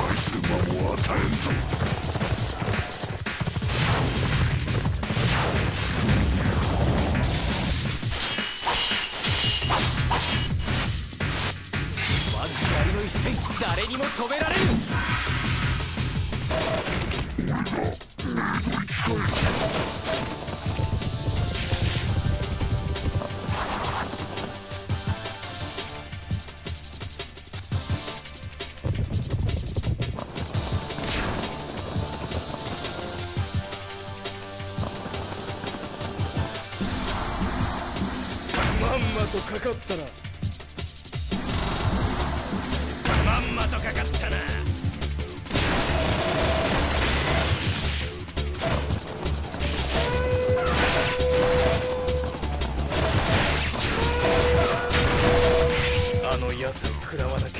後悔する間も与えんぞ我が槍の一戦誰にも止められる。まんまとかかったなまんまとかかったな。あの野菜食らわなきゃ。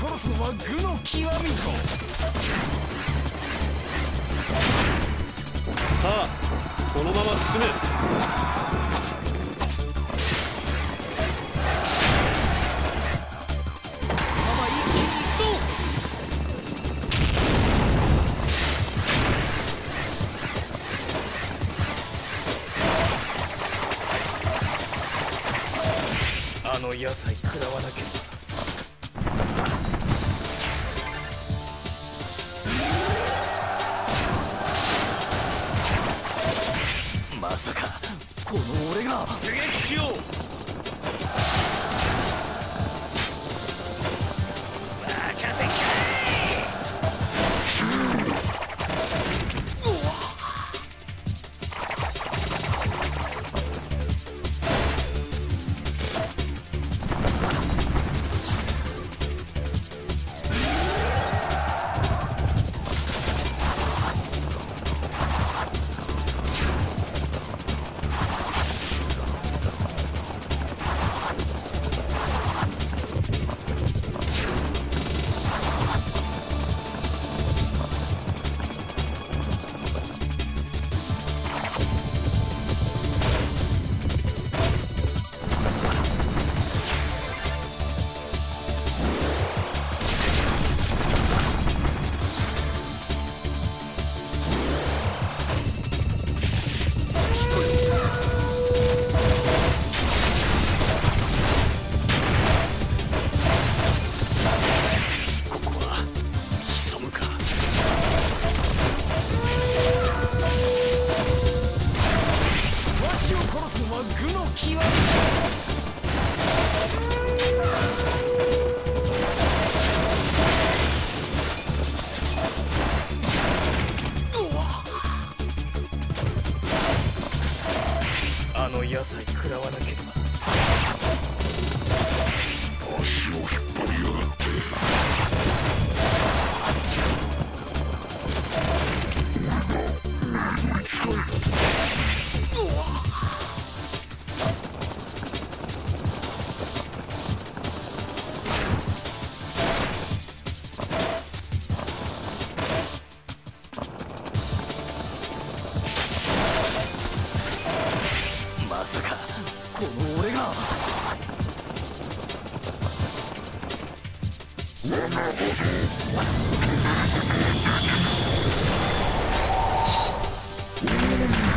殺すのは愚の極みぞさあこのまま進めあの野菜食らわなければの俺が父を殺すのは愚の極みあの野菜食らわなければ。足を引 Thank you.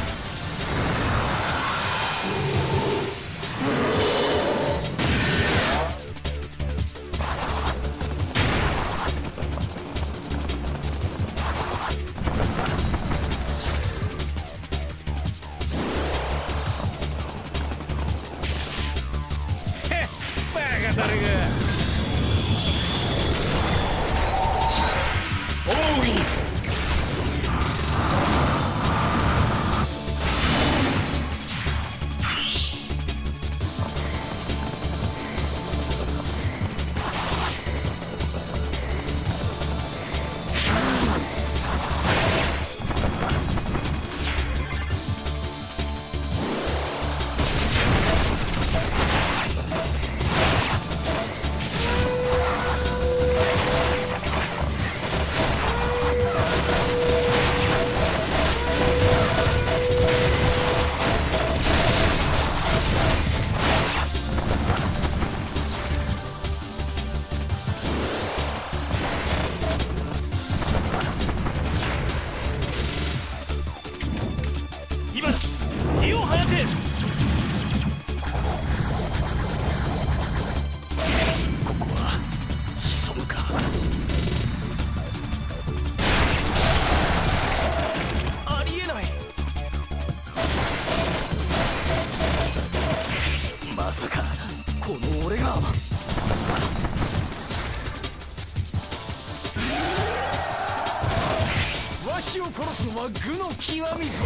極みぞ。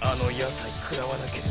あの野菜食らわなければ。